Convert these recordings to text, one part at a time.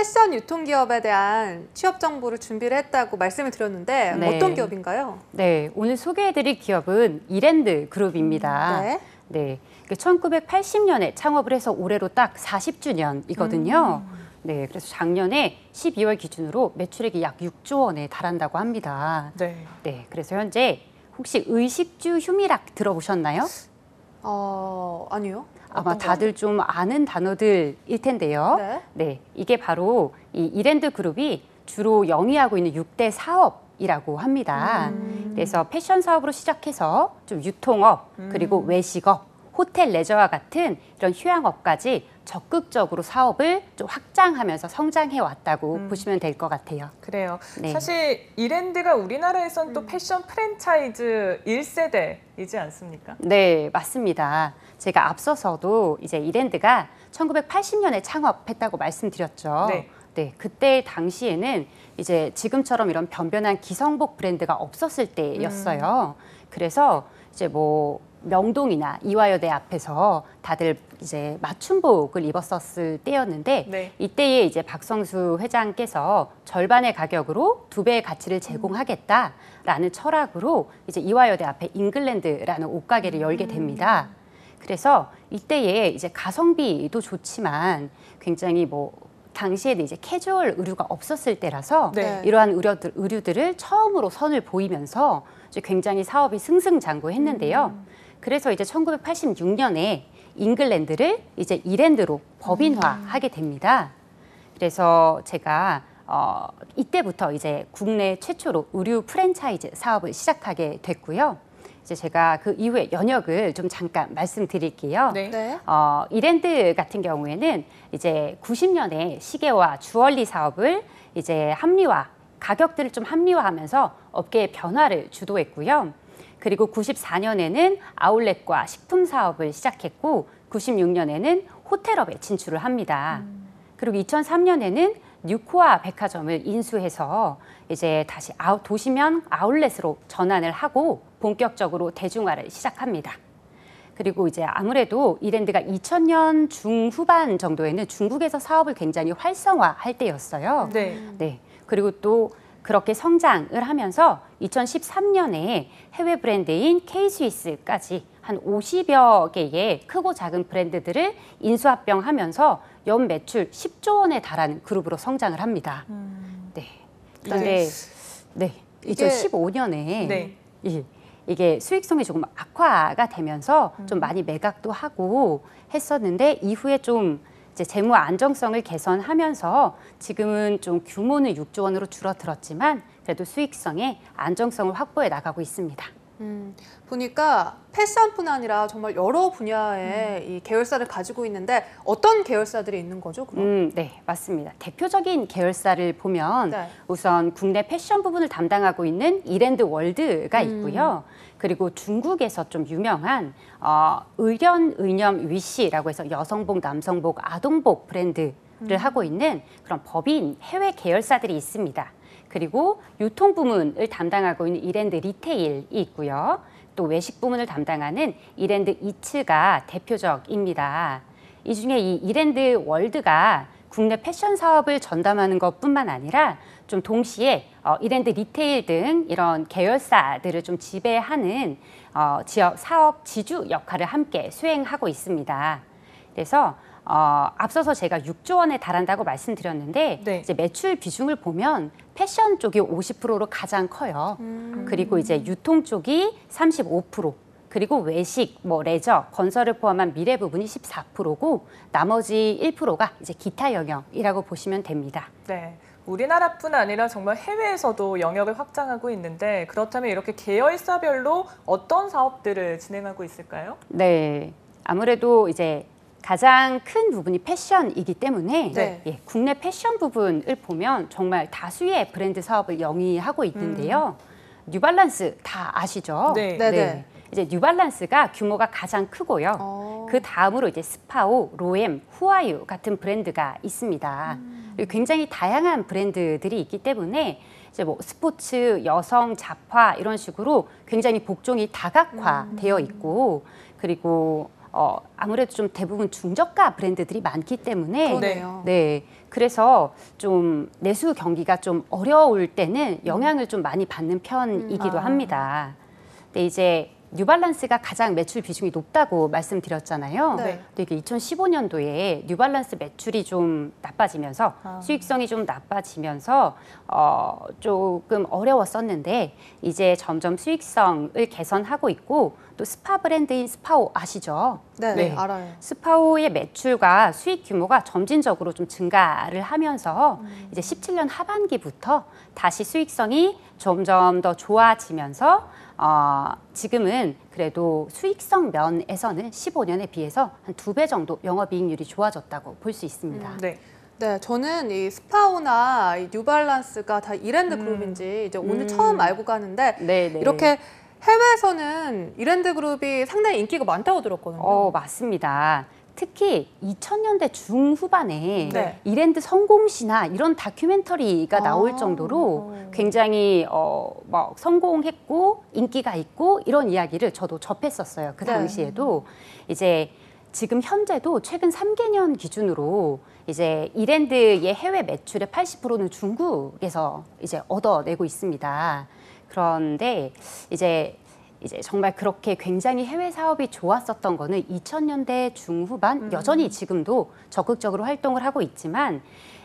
패션 유통기업에 대한 취업 정보를 준비를 했다고 말씀을 드렸는데 네. 어떤 기업인가요? 네, 오늘 소개해드릴 기업은 이랜드 그룹입니다. 네. 네. 1980년에 창업을 해서 올해로 딱 40주년이거든요. 네, 그래서 작년에 12월 기준으로 매출액이 약 6조 원에 달한다고 합니다. 네. 네, 그래서 현재 혹시 의식주 휴미락 들어보셨나요? 어, 아니요. 아마 다들 좀 아는 단어들일 텐데요. 네. 네, 이게 바로 이 이랜드 그룹이 주로 영위하고 있는 6대 사업이라고 합니다. 음. 그래서 패션 사업으로 시작해서 좀 유통업, 그리고 외식업, 호텔 레저와 같은 이런 휴양업까지 적극적으로 사업을 좀 확장하면서 성장해 왔다고 음. 보시면 될 것 같아요. 그래요. 네. 사실 이랜드가 우리나라에선 음. 또 패션 프랜차이즈 1세대이지 않습니까? 네, 맞습니다. 제가 앞서서도 이제 이랜드가 1980년에 창업했다고 말씀드렸죠. 네. 네, 그때 당시에는 이제 지금처럼 이런 변변한 기성복 브랜드가 없었을 때였어요. 그래서 이제 뭐 명동이나 이화여대 앞에서 다들 이제 맞춤복을 입었었을 때였는데 네. 이때에 이제 박성수 회장께서 절반의 가격으로 두 배의 가치를 제공하겠다라는 철학으로 이제 이화여대 앞에 잉글랜드라는 옷가게를 열게 됩니다. 그래서 이때에 이제 가성비도 좋지만 굉장히 뭐 당시에는 이제 캐주얼 의류가 없었을 때라서 네. 이러한 의류들, 의류들을 처음으로 선을 보이면서 이제 굉장히 사업이 승승장구했는데요. 그래서 이제 1986년에 잉글랜드를 이제 이랜드로 법인화하게 됩니다. 그래서 제가 어, 이때부터 이제 국내 최초로 의류 프랜차이즈 사업을 시작하게 됐고요. 이제 제가 그 이후에 연역을 좀 잠깐 말씀드릴게요. 네. 네. 어, 이랜드 같은 경우에는 이제 90년에 시계와 주얼리 사업을 이제 합리화, 가격들을 좀 합리화하면서 업계의 변화를 주도했고요. 그리고 94년에는 아울렛과 식품 사업을 시작했고 96년에는 호텔업에 진출을 합니다. 그리고 2003년에는 뉴코아 백화점을 인수해서 이제 다시 아웃 도시면 아울렛으로 전환을 하고 본격적으로 대중화를 시작합니다. 그리고 이제 아무래도 이랜드가 2000년 중후반 정도에는 중국에서 사업을 굉장히 활성화할 때였어요. 네. 네. 그리고 또 그렇게 성장을 하면서 2013년에 해외 브랜드인 K-스위스까지 한 50여 개의 크고 작은 브랜드들을 인수합병하면서 연 매출 10조 원에 달하는 그룹으로 성장을 합니다. 네. 그런데 네. 이게- 2015년에 네. 이, 이게 수익성이 조금 악화가 되면서 좀 많이 매각도 하고 했었는데 이후에 좀 이제 재무 안정성을 개선하면서 지금은 좀 규모는 6조 원으로 줄어들었지만 그래도 수익성에 안정성을 확보해 나가고 있습니다. 음, 보니까 패션뿐 아니라 정말 여러 분야의 이 계열사를 가지고 있는데 어떤 계열사들이 있는 거죠? 그럼? 음, 네, 맞습니다. 대표적인 계열사를 보면 네. 우선 국내 패션 부분을 담당하고 있는 이랜드 월드가 음. 있고요. 그리고 중국에서 좀 유명한 어, 의련 의념 위시라고 해서 여성복, 남성복, 아동복 브랜드를 음. 하고 있는 그런 법인 해외 계열사들이 있습니다. 그리고 유통 부문을 담당하고 있는 이랜드 리테일이 있고요. 또 외식 부문을 담당하는 이랜드 이츠가 대표적입니다. 이 중에 이 이랜드 월드가 국내 패션 사업을 전담하는 것뿐만 아니라 좀 동시에 어, 이랜드 리테일 등 이런 계열사들을 좀 지배하는 어, 지역 사업 지주 역할을 함께 수행하고 있습니다. 그래서 어, 앞서서 제가 6조 원에 달한다고 말씀드렸는데 네. 이제 매출 비중을 보면 패션 쪽이 50%로 가장 커요. 그리고 이제 유통 쪽이 35%. 그리고 외식, 뭐 레저, 건설을 포함한 미래 부분이 14%고 나머지 1%가 이제 기타 영역이라고 보시면 됩니다. 네. 우리나라뿐 아니라 정말 해외에서도 영역을 확장하고 있는데 그렇다면 이렇게 계열사별로 어떤 사업들을 진행하고 있을까요? 네. 아무래도 이제 가장 큰 부분이 패션이기 때문에 네. 예, 국내 패션 부분을 보면 정말 다수의 브랜드 사업을 영위하고 있는데요. 뉴발란스 다 아시죠? 네. 네네. 이제 뉴발란스가 규모가 가장 크고요. 어. 그 다음으로 이제 스파오, 로엠, 후아유 같은 브랜드가 있습니다. 그리고 굉장히 다양한 브랜드들이 있기 때문에 이제 뭐 스포츠, 여성, 잡화 이런 식으로 굉장히 복종이 다각화되어 있고 그리고 어, 아무래도 좀 대부분 중저가 브랜드들이 많기 때문에 그러네요. 네. 그래서 좀 내수 경기가 좀 어려울 때는 영향을 좀 많이 받는 편이기도 아. 합니다. 근데 이제 뉴발란스가 가장 매출 비중이 높다고 말씀드렸잖아요. 네. 근데 이게 2015년도에 뉴발란스 매출이 좀 나빠지면서 아. 수익성이 좀 나빠지면서 어, 조금 어려웠었는데 이제 점점 수익성을 개선하고 있고 또 스파 브랜드인 스파오 아시죠? 네, 네. 알아요. 스파오의 매출과 수익 규모가 점진적으로 좀 증가를 하면서 이제 17년 하반기부터 다시 수익성이 점점 더 좋아지면서 어, 지금은 그래도 수익성 면에서는 15년에 비해서 한 두 배 정도 영업이익률이 좋아졌다고 볼 수 있습니다. 네. 네, 저는 이 스파오나 이 뉴발란스가 다 이랜드 음. 그룹인지 이제 오늘 음. 처음 알고 가는데 네, 네. 이렇게 해외에서는 이랜드 그룹이 상당히 인기가 많다고 들었거든요. 어, 맞습니다. 특히 2000년대 중후반에 네. 이랜드 성공신화나 이런 다큐멘터리가 아. 나올 정도로 어. 굉장히 어, 막 성공했고 인기가 있고 이런 이야기를 저도 접했었어요. 그 네. 당시에도 이제 지금 현재도 최근 3개년 기준으로 이제 이랜드의 해외 매출의 80%는 중국에서 이제 얻어내고 있습니다. 그런데 이제 이제 정말 그렇게 굉장히 해외 사업이 좋았었던 거는 2000년대 중후반 음. 여전히 지금도 적극적으로 활동을 하고 있지만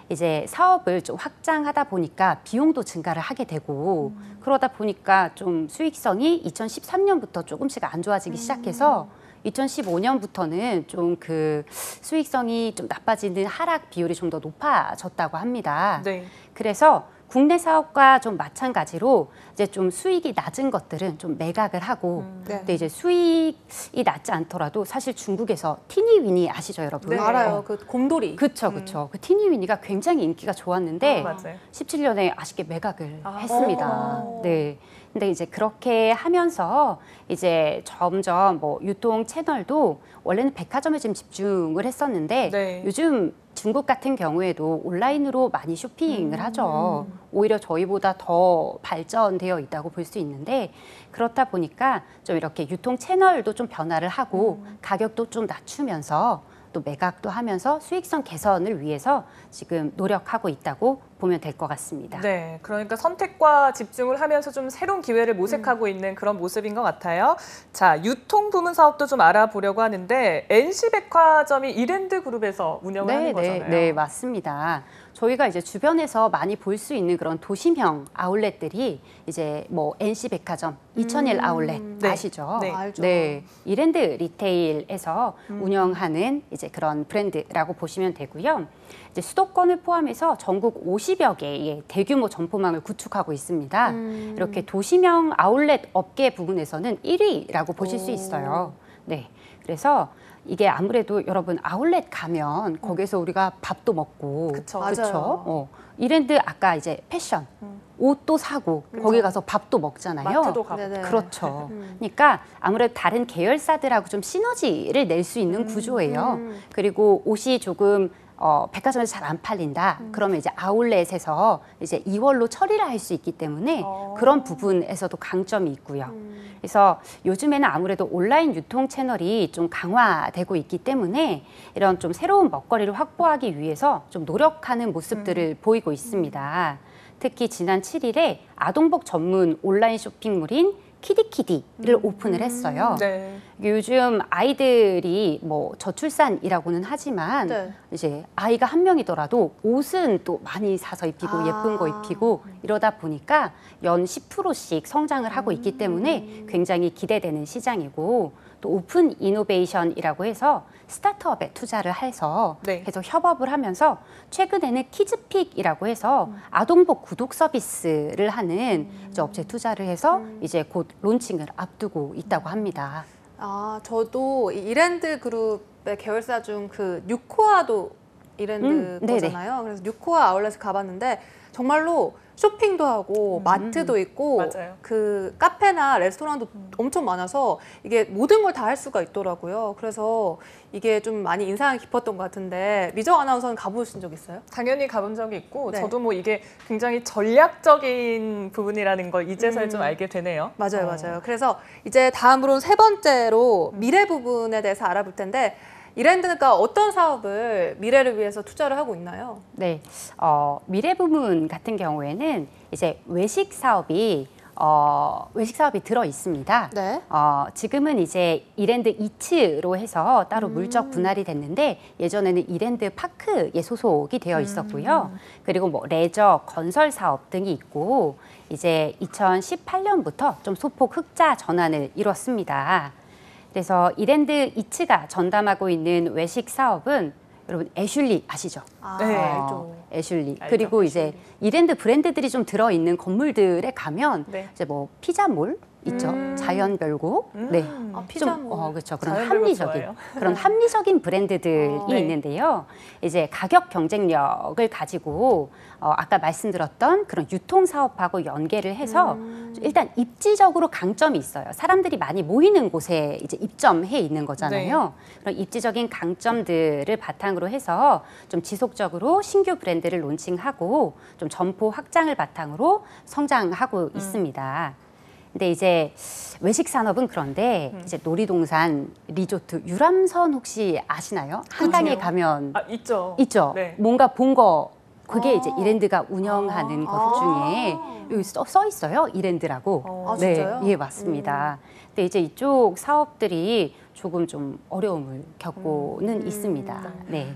이제 사업을 좀 확장하다 보니까 비용도 증가를 하게 되고 그러다 보니까 좀 수익성이 2013년부터 조금씩 안 좋아지기 시작해서 2015년부터는 좀 그 수익성이 좀 나빠지는 하락 비율이 좀 더 높아졌다고 합니다. 네. 그래서 국내 사업과 좀 마찬가지로 이제 좀 수익이 낮은 것들은 좀 매각을 하고 음. 네. 근데 이제 수익이 낮지 않더라도 사실 중국에서 티니위니 아시죠 여러분? 네. 알아요. 그 곰돌이. 그쵸 그쵸 그 티니위니가 굉장히 인기가 좋았는데 아, 맞아요. 17년에 아쉽게 매각을 아. 했습니다. 오. 네. 근데 이제 그렇게 하면서 이제 점점 뭐 유통 채널도 원래는 백화점에 좀 집중을 했었는데 네. 요즘 중국 같은 경우에도 온라인으로 많이 쇼핑을 음. 하죠. 오히려 저희보다 더 발전되어 있다고 볼 수 있는데 그렇다 보니까 좀 이렇게 유통 채널도 좀 변화를 하고 음. 가격도 좀 낮추면서 또 매각도 하면서 수익성 개선을 위해서 지금 노력하고 있다고 보면 될 것 같습니다. 네, 그러니까 선택과 집중을 하면서 좀 새로운 기회를 모색하고 있는 그런 모습인 것 같아요. 자, 유통 부문 사업도 좀 알아보려고 하는데 NC백화점이 이랜드 그룹에서 운영을 하는 네, 거잖아요. 네, 맞습니다. 저희가 이제 주변에서 많이 볼 수 있는 그런 도심형 아울렛들이 이제 뭐 NC 백화점, 2001 아울렛 네. 아시죠? 네. 알죠. 네, 이랜드 리테일에서 음. 운영하는 이제 그런 브랜드라고 보시면 되고요. 이제 수도권을 포함해서 전국 50여 개의 대규모 점포망을 구축하고 있습니다. 음. 이렇게 도시명 아울렛 업계 부분에서는 1위라고 보실 수 오. 있어요. 네. 그래서 이게 아무래도 여러분 아울렛 가면 거기서 우리가 밥도 먹고 그쵸. 맞아요. 그쵸? 어. 이랜드 아까 이제 패션, 음. 옷도 사고 거기 가서 밥도 먹잖아요. 마트도 가고. 네네. 그렇죠. 음. 그러니까 아무래도 다른 계열사들하고 좀 시너지를 낼 수 있는 구조예요. 음. 그리고 옷이 조금 어, 백화점에서 잘 안 팔린다. 음. 그러면 이제 아울렛에서 이제 2월로 처리를 할 수 있기 때문에 어. 그런 부분에서도 강점이 있고요. 음. 그래서 요즘에는 아무래도 온라인 유통 채널이 좀 강화되고 있기 때문에 이런 좀 새로운 먹거리를 확보하기 위해서 좀 노력하는 모습들을 보이고 있습니다. 특히 지난 7일에 아동복 전문 온라인 쇼핑몰인 키디키디를 오픈을 했어요. 네. 요즘 아이들이 뭐 저출산이라고는 하지만 네. 이제 아이가 한 명이더라도 옷은 또 많이 사서 입히고 아. 예쁜 거 입히고 이러다 보니까 연 10%씩 성장을 하고 있기 음. 때문에 굉장히 기대되는 시장이고 또 open innovation이라고 해서 스타트업에 투자를 해서 네. 계속 협업을 하면서 최근에는 키즈픽이라고 해서 음. 아동복 구독 서비스를 하는 이제 업체 투자를 해서 음. 이제 곧 론칭을 앞두고 있다고 합니다. 아, 저도 이 이랜드 그룹의 계열사 중 그 뉴코아도 이랜드 음, 네네. 거잖아요. 그래서 뉴코아 아울렛을 가봤는데 정말로 쇼핑도 하고 마트도 있고 음. 맞아요. 그 카페나 레스토랑도 엄청 많아서 이게 모든 걸 다 할 수가 있더라고요. 그래서 이게 좀 많이 인상이 깊었던 것 같은데 미정 아나운서는 가보신 적 있어요? 당연히 가본 적이 있고 네. 저도 뭐 이게 굉장히 전략적인 부분이라는 걸 이제서야 음. 좀 알게 되네요. 맞아요, 어. 맞아요. 그래서 이제 다음으로는 세 번째로 미래 부분에 대해서 알아볼 텐데 이랜드가 어떤 사업을 미래를 위해서 투자를 하고 있나요? 네, 어, 미래 부문 같은 경우에는 이제 외식 사업이 어, 외식 사업이 들어 있습니다. 네. 어, 지금은 이제 이랜드 이츠로 해서 따로 음. 물적 분할이 됐는데 예전에는 이랜드 파크에 소속이 되어 있었고요. 음. 그리고 뭐 레저 건설 사업 등이 있고 이제 2018년부터 좀 소폭 흑자 전환을 이뤘습니다. 그래서 이랜드 이츠가 전담하고 있는 외식 사업은 여러분 애슐리 아시죠? 아, 네. 알죠. 애슐리. 알죠, 그리고 이제 애슐리. 이랜드 브랜드들이 좀 들어 있는 건물들에 가면 네. 이제 뭐 피자몰 있죠. 음. 자연별고. 음. 네. 아, 좀, 피자몰. 어, 그렇죠. 그런 합리적인 좋아해요. 그런 합리적인 브랜드들이 어. 네. 있는데요. 이제 가격 경쟁력을 가지고 어, 아까 말씀드렸던 그런 유통 사업하고 연계를 해서 음. 일단 입지적으로 강점이 있어요. 사람들이 많이 모이는 곳에 이제 입점해 있는 거잖아요. 그런 입지적인 강점들을 바탕으로 해서 좀 지속적으로 신규 브랜드를 론칭하고 좀 점포 확장을 바탕으로 성장하고 있습니다. 근데 이제 외식 산업은 그런데 음. 이제 놀이동산, 리조트, 유람선 혹시 아시나요? 한강에. 가면 아 있죠. 있죠. 네. 뭔가 본 거 그게 아. 이제 이랜드가 운영하는 아. 것 중에 여기 써, 써 있어요. 이랜드라고. 어. 아, 네, 진짜요? 예, 맞습니다. 근데 이제 이쪽 사업들이 조금 좀 어려움을 겪고는 음. 있습니다. 네.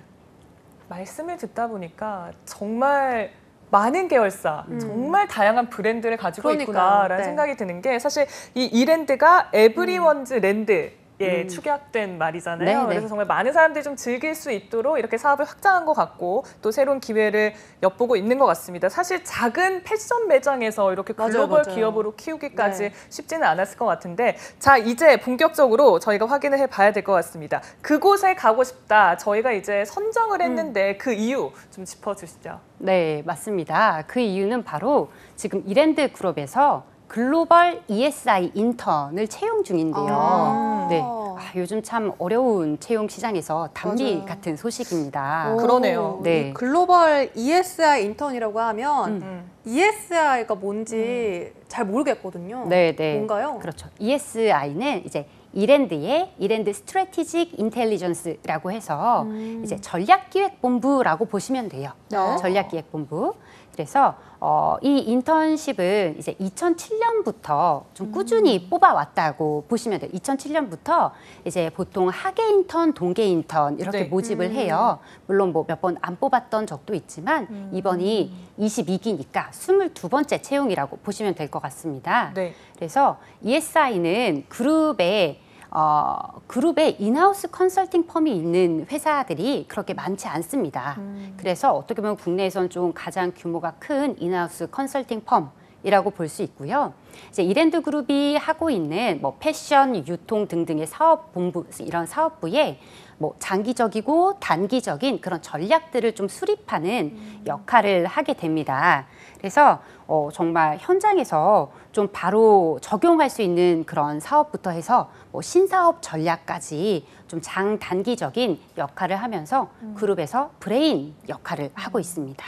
말씀을 듣다 보니까 정말 많은 계열사, 음. 정말 다양한 브랜드를 가지고 그러니까요. 있구나라는 네. 생각이 드는 게 사실 이 이랜드가 에브리원즈 랜드 예, 음. 축약된 말이잖아요. 네, 네. 그래서 정말 많은 사람들이 좀 즐길 수 있도록 이렇게 사업을 확장한 것 같고 또 새로운 기회를 엿보고 있는 것 같습니다. 사실 작은 패션 매장에서 이렇게 맞아요, 글로벌 맞아요. 기업으로 키우기까지 네. 쉽지는 않았을 것 같은데 자 이제 본격적으로 저희가 확인을 해봐야 될 것 같습니다. 그곳에 가고 싶다. 저희가 이제 선정을 했는데 그 이유 좀 짚어주시죠. 네, 맞습니다. 그 이유는 바로 지금 이랜드 그룹에서 글로벌 ESI 인턴을 채용 중인데요. 아. 네. 아, 요즘 참 어려운 채용 시장에서 단비 맞아요. 같은 소식입니다. 오, 그러네요. 네. 이 글로벌 ESI 인턴이라고 하면 음. 음. ESI가 뭔지 잘 모르겠거든요. 네, 네. 뭔가요? 그렇죠. ESI는 이제 이랜드의 이랜드 strategic intelligence라고 해서 음. 이제 전략기획본부라고 보시면 돼요. 네. 전략기획본부. 그래서 어, 이 인턴십은 이제 2007년부터 좀 꾸준히 음. 뽑아왔다고 보시면 돼요. 2007년부터 이제 보통 하계 인턴, 동계 인턴 이렇게 네. 모집을 음. 해요. 물론 뭐 몇 번 안 뽑았던 적도 있지만 음. 이번이 22기니까 22번째 채용이라고 보시면 될 것 같습니다. 네. 그래서 ESI는 그룹에 어, 그룹에 in-house 컨설팅 firm이 있는 회사들이 그렇게 많지 않습니다. 음. 그래서 어떻게 보면 국내에선 좀 가장 규모가 큰 in-house 컨설팅 firm 이라고 볼 수 있고요. 이제 이랜드 그룹이 하고 있는 뭐 패션, 유통 등등의 사업 본부 이런 사업부에 뭐 장기적이고 단기적인 그런 전략들을 좀 수립하는 역할을 하게 됩니다. 그래서 어, 정말 현장에서 좀 바로 적용할 수 있는 그런 사업부터 해서 뭐 신사업 전략까지 좀 장단기적인 역할을 하면서 그룹에서 브레인 역할을 하고 있습니다.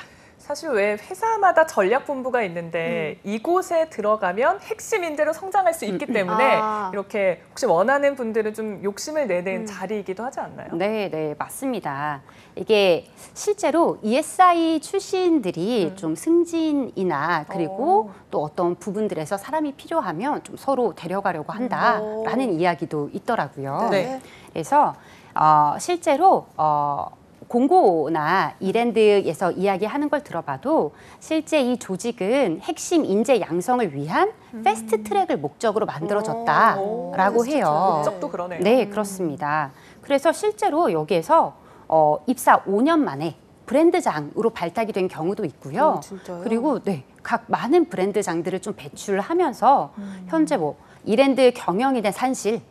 사실 왜 회사마다 전략 본부가 있는데 이곳에 들어가면 핵심 인재로 성장할 수 있기 음, 음. 때문에 아. 이렇게 혹시 원하는 분들은 좀 욕심을 내는 음. 자리이기도 하지 않나요? 네, 네, 맞습니다. 이게 실제로 ESI 출신들이 음. 좀 승진이나 그리고 어. 또 어떤 부분들에서 사람이 필요하면 좀 서로 데려가려고 한다라는 오. 이야기도 있더라고요. 네. 그래서 어, 실제로 어, 공고나 이랜드에서 이야기하는 걸 들어봐도 실제 이 조직은 핵심 인재 양성을 위한 패스트 트랙을 목적으로 만들어졌다라고 오, 해요. 목적도 그러네요. 네, 그렇습니다. 그래서 실제로 여기에서 어, 입사 5년 만에 브랜드장으로 발탁이 된 경우도 있고요. 어, 진짜요? 그리고 네, 각 많은 브랜드장들을 좀 배출하면서 음. 현재 뭐 이랜드 경영인의 산실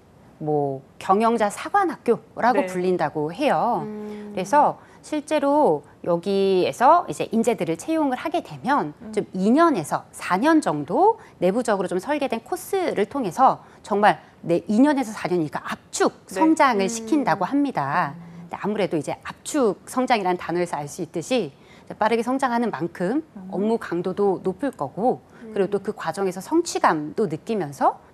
뭐 경영자 사관학교라고 네. 불린다고 해요. 음. 그래서 실제로 여기에서 이제 인재들을 채용을 하게 되면 음. 좀 2년에서 4년 정도 내부적으로 좀 설계된 코스를 통해서 정말 내 2년에서 4년이니까 압축 네. 성장을 음. 시킨다고 합니다. 근데 아무래도 이제 압축 성장이라는 단어에서 알 수 있듯이 빠르게 성장하는 만큼 음. 업무 강도도 높을 거고 그리고 또 그 과정에서 성취감도 느끼면서 네,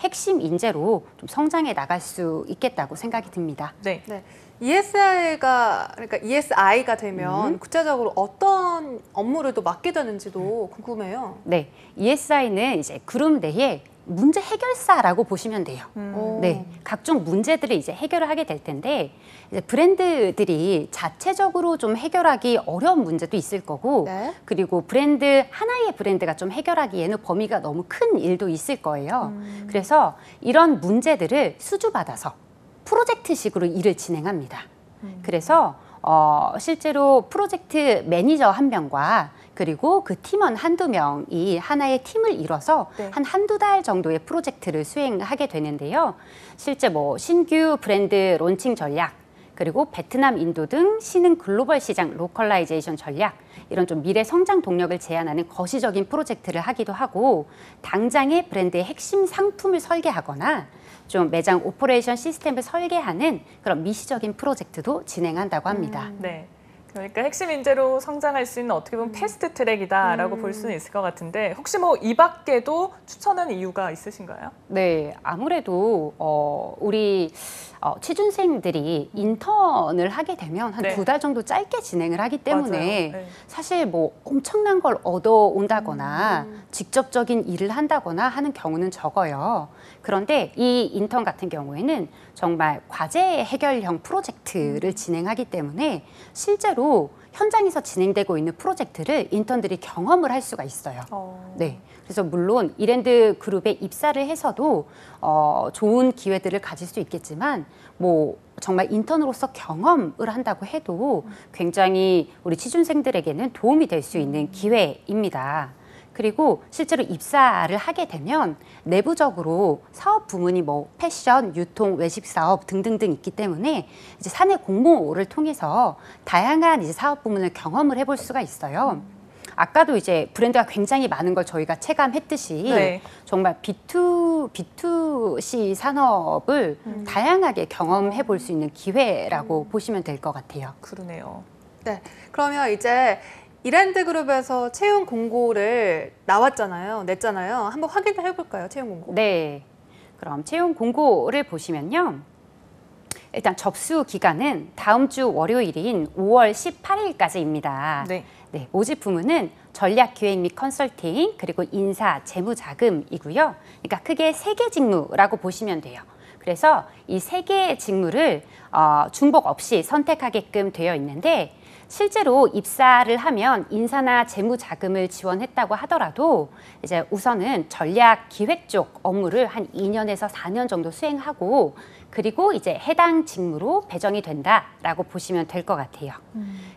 핵심 인재로 좀 성장해 나갈 수 있겠다고 생각이 듭니다. 네. 네. ESI가 그러니까 ESI가 되면 음. 구체적으로 어떤 업무를 또 맡게 되는지도 궁금해요. 네, ESI는 이제 그룹 내에 문제 해결사라고 보시면 돼요. 음. 오. 네, 각종 문제들을 이제 해결을 하게 될 텐데 이제 브랜드들이 자체적으로 좀 해결하기 어려운 문제도 있을 거고 네. 그리고 브랜드 하나의 브랜드가 좀 해결하기에는 범위가 너무 큰 일도 있을 거예요. 음. 그래서 이런 문제들을 수주받아서 프로젝트식으로 일을 진행합니다. 음. 그래서 어, 실제로 프로젝트 매니저 한 명과 그리고 그 팀원 한두 명이 하나의 팀을 이뤄서 네. 한 한두 달 정도의 프로젝트를 수행하게 되는데요. 실제 뭐 신규 브랜드 론칭 전략, 그리고 베트남, 인도 등 신흥 글로벌 시장 localization 전략, 이런 좀 미래 성장 동력을 제안하는 거시적인 프로젝트를 하기도 하고, 당장의 브랜드의 핵심 상품을 설계하거나 좀 매장 operation 시스템을 설계하는 그런 미시적인 프로젝트도 진행한다고 합니다. 음. 네. 그러니까 핵심 인재로 성장할 수 있는 어떻게 보면 fast track이다라고 음. 볼 수는 있을 것 같은데 혹시 뭐 이 밖에도 추천하는 이유가 있으신가요? 네, 아무래도 어, 우리 어, 취준생들이 인턴을 하게 되면 한 네. 두달 정도 짧게 진행을 하기 때문에. 네. 사실 뭐 엄청난 걸 얻어온다거나 음. 직접적인 일을 한다거나 하는 경우는 적어요. 그런데 이 인턴 같은 경우에는 정말 과제 해결형 음. 프로젝트를 진행하기 때문에 실제로 현장에서 진행되고 있는 프로젝트를 인턴들이 경험을 할 수가 있어요. 어. 네. 그래서 물론 이랜드 그룹에 입사를 해서도 어, 좋은 기회들을 가질 수 있겠지만 뭐 정말 인턴으로서 경험을 한다고 해도 굉장히 우리 취준생들에게는 도움이 될 수 있는 기회입니다. 그리고 실제로 입사를 하게 되면 내부적으로 사업 부문이 뭐 패션, 유통, 외식 사업 등등등 있기 때문에 이제 사내 공모를 통해서 다양한 이제 사업 부문을 경험을 해볼 수가 있어요. 아까도 이제 브랜드가 굉장히 많은 걸 저희가 체감했듯이 네. 정말 B2, B2C 산업을 음. 다양하게 경험해 볼 수 있는 기회라고 보시면 될 것 같아요. 그러네요. 네. 그러면 이제 이랜드 그룹에서 채용 공고를 나왔잖아요. 냈잖아요. 한번 확인을 해볼까요? 채용 공고. 네. 그럼 채용 공고를 보시면요. 일단 접수 기간은 다음 주 월요일인 5월 18일까지입니다. 네. 네, 모집 부문은 전략 기획 및 컨설팅 그리고 인사, 재무 자금이고요. 그러니까 크게 세 개 직무라고 보시면 돼요. 그래서 이 세 개의 직무를 어, 중복 없이 선택하게끔 되어 있는데 실제로 입사를 하면 인사나 재무 자금을 지원했다고 하더라도 이제 우선은 전략 기획 쪽 업무를 한 2년에서 4년 정도 수행하고 그리고 이제 해당 직무로 배정이 된다라고 보시면 될 것 같아요.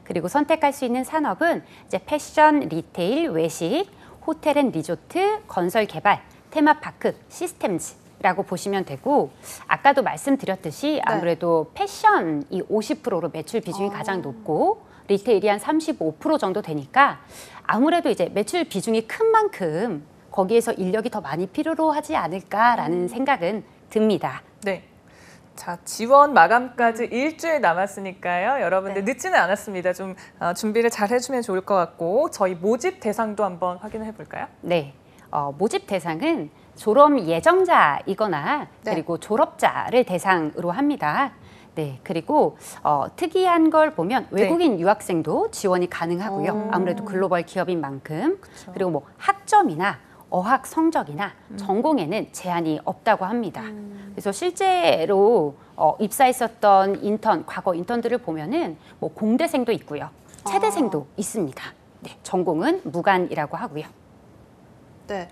그리고 선택할 수 있는 산업은 이제 패션, retail, 외식, 호텔 and 리조트, 건설 개발, 테마파크, systems 라고 보시면 되고 아까도 말씀드렸듯이 아무래도 패션이 50%로 매출 비중이 아. 가장 높고 리테일이 한 35% 정도 되니까 아무래도 이제 매출 비중이 큰 만큼 거기에서 인력이 더 많이 필요로 하지 않을까라는 생각은 듭니다. 네. 자, 지원 마감까지 일주일 남았으니까요. 여러분들 네. 늦지는 않았습니다. 좀 어, 준비를 잘 해주면 좋을 것 같고 저희 모집 대상도 한번 확인해 볼까요? 네. 어, 모집 대상은 졸업 예정자이거나 네. 그리고 졸업자를 대상으로 합니다. 네, 그리고 어, 특이한 걸 보면 외국인 유학생도 지원이 가능하고요. 오. 아무래도 글로벌 기업인 만큼 그쵸. 그리고 뭐 학점이나 어학 성적이나 전공에는 제한이 없다고 합니다. 음. 그래서 실제로 어, 입사했었던 인턴, 과거 인턴들을 보면은 뭐 공대생도 있고요, 체대생도 있습니다. 네, 전공은 무관이라고 하고요. 네.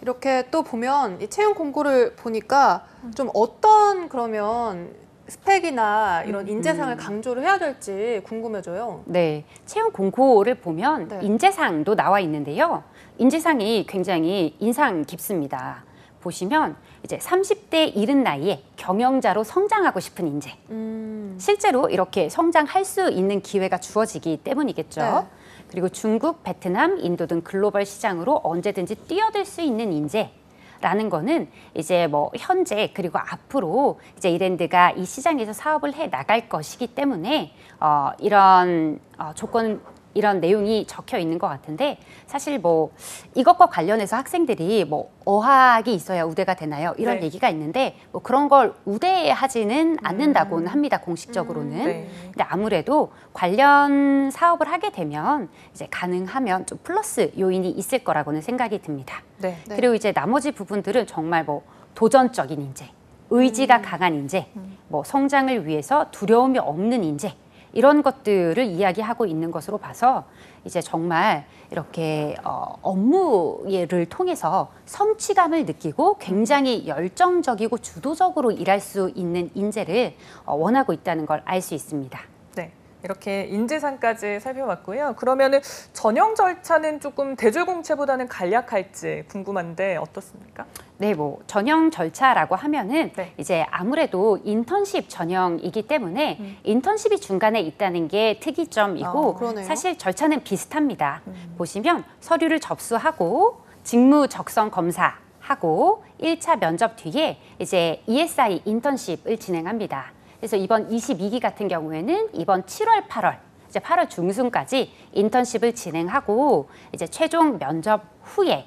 이렇게 또 보면 이 채용 공고를 보니까 좀 어떤 그러면 스펙이나 이런 인재상을 음. 강조를 해야 될지 궁금해져요. 네, 채용 공고를 보면 네. 인재상도 나와 있는데요. 인재상이 굉장히 인상 깊습니다. 보시면 이제 30대 이른 나이에 경영자로 성장하고 싶은 인재. 음. 실제로 이렇게 성장할 수 있는 기회가 주어지기 때문이겠죠. 네. 그리고 중국, 베트남, 인도 등 글로벌 시장으로 언제든지 뛰어들 수 있는 인재 라는 거는 이제 뭐 현재 그리고 앞으로 이제 이랜드가 이 시장에서 사업을 해 나갈 것이기 때문에 어 이런 어 조건 이런 내용이 적혀 있는 것 같은데 사실 뭐 이것과 관련해서 학생들이 뭐 어학이 있어야 우대가 되나요? 이런 네. 얘기가 있는데 뭐 그런 걸 우대하지는 않는다고는 합니다 공식적으로는. 네. 근데 아무래도 관련 사업을 하게 되면 이제 가능하면 좀 플러스 요인이 있을 거라고는 생각이 듭니다. 네. 네. 그리고 이제 나머지 부분들은 정말 뭐 도전적인 인재, 의지가 강한 인재, 뭐 성장을 위해서 두려움이 없는 인재 이런 것들을 이야기하고 있는 것으로 봐서 이제 정말 이렇게 어, 업무를 통해서 성취감을 느끼고 굉장히 열정적이고 주도적으로 일할 수 있는 인재를 어, 원하고 있다는 걸 알 수 있습니다. 네. 이렇게 인재상까지 살펴봤고요. 그러면은 전형 절차는 조금 대졸공채보다는 간략할지 궁금한데 어떻습니까? 네, 뭐 전형 절차라고 하면은 네. 이제 아무래도 인턴십 전형이기 때문에 음. 인턴십이 중간에 있다는 게 특이점이고 아. 사실 절차는 비슷합니다. 음. 보시면 서류를 접수하고 직무 적성 검사 하고 1차 면접 뒤에 이제 ESI 인턴십을 진행합니다. 그래서 이번 22기 같은 경우에는 이번 7월, 8월 이제 8월 중순까지 인턴십을 진행하고 이제 최종 면접 후에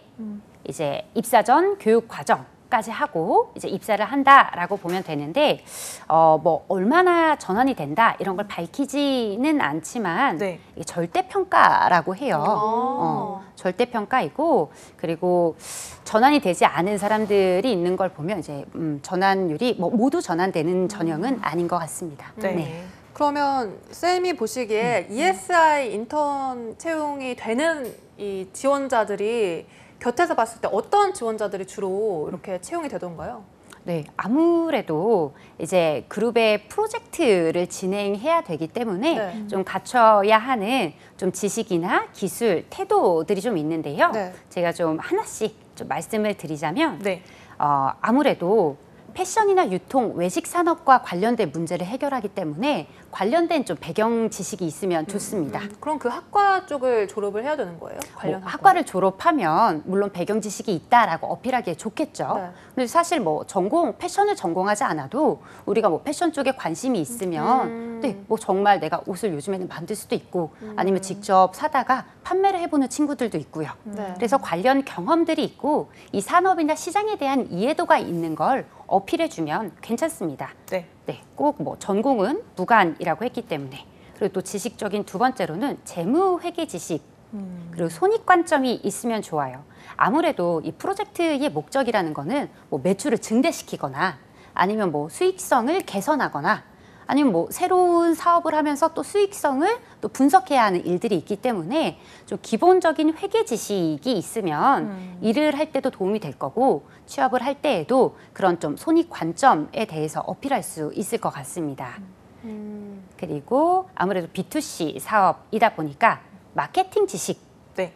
이제 입사 전 교육 과정 까지 하고 이제 입사를 한다라고 보면 되는데 어 뭐 얼마나 전환이 된다 이런 걸 밝히지는 않지만 네. 이게 절대 평가라고 해요. 아. 어, 절대 평가이고 그리고 전환이 되지 않은 사람들이 있는 걸 보면 이제 음, 전환율이 뭐 모두 전환되는 전형은 아닌 것 같습니다. 네. 그러면 쌤이 보시기에 ESI 인턴 채용이 되는 이 지원자들이 곁에서 봤을 때 어떤 지원자들이 주로 이렇게 채용이 되던가요? 네, 아무래도 이제 그룹의 프로젝트를 진행해야 되기 때문에 네. 좀 갖춰야 하는 좀 지식이나 기술, 태도들이 좀 있는데요. 네. 제가 좀 하나씩 좀 말씀을 드리자면 네. 어, 아무래도 패션이나 유통, 외식 산업과 관련된 문제를 해결하기 때문에 관련된 좀 배경 지식이 있으면 좋습니다. 그럼 그 학과 쪽을 졸업을 해야 되는 거예요? 관련 뭐 학과를 졸업하면 물론 배경 지식이 있다라고 어필하기에 좋겠죠. 네. 근데 사실 뭐 전공 패션을 전공하지 않아도 우리가 뭐 패션 쪽에 관심이 있으면 음. 네, 뭐 정말 내가 옷을 요즘에는 만들 수도 있고 아니면 직접 사다가 판매를 해보는 친구들도 있고요. 네. 그래서 관련 경험들이 있고 이 산업이나 시장에 대한 이해도가 있는 걸 어필해주면 괜찮습니다. 네. 네, 꼭 뭐 전공은 무관이라고 했기 때문에 그리고 또 지식적인 두 번째로는 재무 회계 지식 음. 그리고 손익 관점이 있으면 좋아요. 아무래도 이 프로젝트의 목적이라는 거는 뭐 매출을 증대시키거나 아니면 뭐 수익성을 개선하거나 아니면 뭐 새로운 사업을 하면서 또 수익성을 또 분석해야 하는 일들이 있기 때문에 좀 기본적인 회계 지식이 있으면 음. 일을 할 때도 도움이 될 거고 취업을 할 때에도 그런 좀 손익 관점에 대해서 어필할 수 있을 것 같습니다. 음. 그리고 아무래도 B2C 사업이다 보니까 마케팅 지식도 네.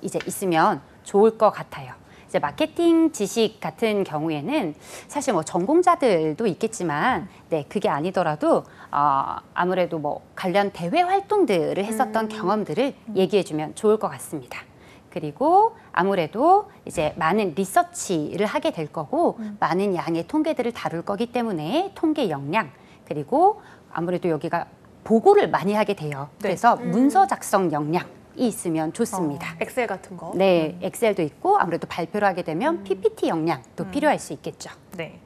이제 있으면 좋을 것 같아요. 이제 마케팅 지식 같은 경우에는 사실 뭐 전공자들도 있겠지만, 네 그게 아니더라도 어, 아무래도 뭐 관련 대회 활동들을 했었던 경험들을 얘기해주면 좋을 것 같습니다. 그리고 아무래도 이제 많은 리서치를 하게 될 거고 많은 양의 통계들을 다룰 거기 때문에 통계 역량 그리고 아무래도 여기가 보고를 많이 하게 돼요. 네. 그래서 문서 작성 역량이 있으면 좋습니다. 엑셀 같은 거. 네, 엑셀도 있고 아무래도 발표를 하게 되면 PPT 역량도 필요할 수 있겠죠. 네.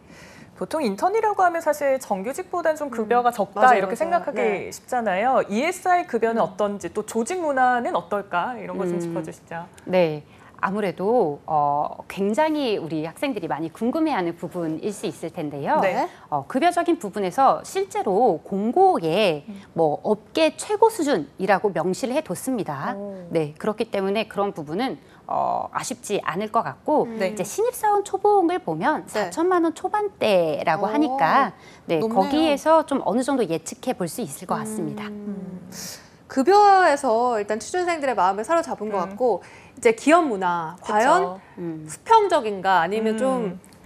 보통 인턴이라고 하면 사실 정규직보다는 좀 급여가 적다 맞아요, 이렇게 맞아요. 생각하기 네. 쉽잖아요. ESI 급여는 어떤지 또 조직 문화는 어떨까 이런 거좀 음. 짚어주시죠. 네. 아무래도 어, 굉장히 우리 학생들이 많이 궁금해하는 부분일 수 있을 텐데요. 네. 어, 급여적인 부분에서 실제로 공고에 뭐 업계 최고 수준이라고 명시를 해뒀습니다. 오. 네, 그렇기 때문에 그런 부분은 어, 아쉽지 않을 것 같고 네. 이제 신입사원 초봉을 보면 네. 4천만 원 초반대라고 오, 하니까 네, 높네요. 거기에서 좀 어느 정도 예측해 볼 수 있을 것 같습니다. 음. 급여에서 일단 취준생들의 마음을 사로잡은 것 음. 같고 이제 기업 문화 과연? 음. 수평적인가 아니면 음.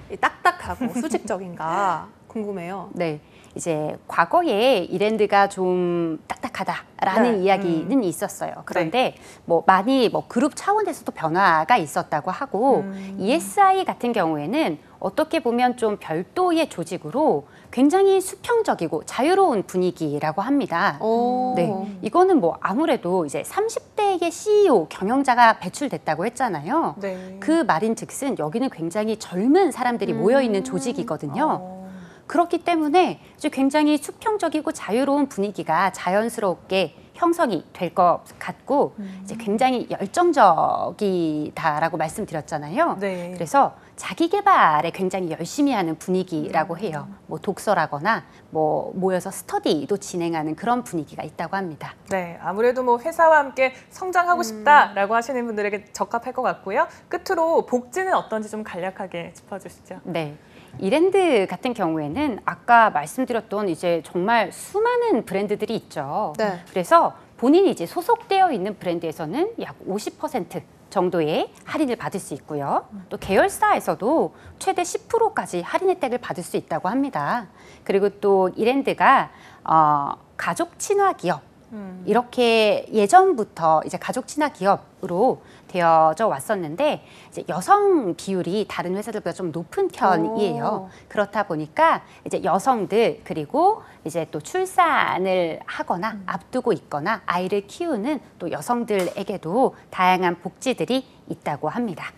좀이 딱딱하고 수직적인가 궁금해요. 네. 이제 과거에 이랜드가 좀 딱딱하다라는 네. 이야기는 있었어요. 그런데 뭐 많이 뭐 그룹 차원에서도 변화가 있었다고 하고 음. ESI 같은 경우에는 어떻게 보면 좀 별도의 조직으로 굉장히 수평적이고 자유로운 분위기라고 합니다. 오. 네. 이거는 뭐 아무래도 이제 30대의 CEO 경영자가 배출됐다고 했잖아요. 네. 그 말인 즉슨 여기는 굉장히 젊은 사람들이 모여 있는 조직이거든요. 어. 그렇기 때문에 굉장히 수평적이고 자유로운 분위기가 자연스럽게 형성이 될 것 같고 이제 굉장히 열정적이다라고 말씀드렸잖아요. 네. 그래서 자기 개발에 굉장히 열심히 하는 분위기라고 해요. 뭐 독서라거나 뭐 모여서 스터디도 진행하는 그런 분위기가 있다고 합니다. 네, 아무래도 뭐 회사와 함께 성장하고 싶다라고 하시는 분들에게 적합할 것 같고요. 끝으로 복지는 어떤지 좀 간략하게 짚어주시죠. 네. 이랜드 같은 경우에는 아까 말씀드렸던 이제 정말 수많은 브랜드들이 있죠. 네. 그래서 본인이 이제 소속되어 있는 브랜드에서는 약 50% 정도의 할인을 받을 수 있고요. 또 계열사에서도 최대 10%까지 할인 혜택을 받을 수 있다고 합니다. 그리고 또 이랜드가 어, 가족 친화 기업 음. 이렇게 예전부터 이제 가족 친화 기업으로 되어져 왔었는데 이제 여성 비율이 다른 회사들보다 좀 높은 편이에요. 오. 그렇다 보니까 이제 여성들 그리고 이제 또 출산을 하거나 앞두고 있거나 아이를 키우는 또 여성들에게도 다양한 복지들이 있다고 합니다.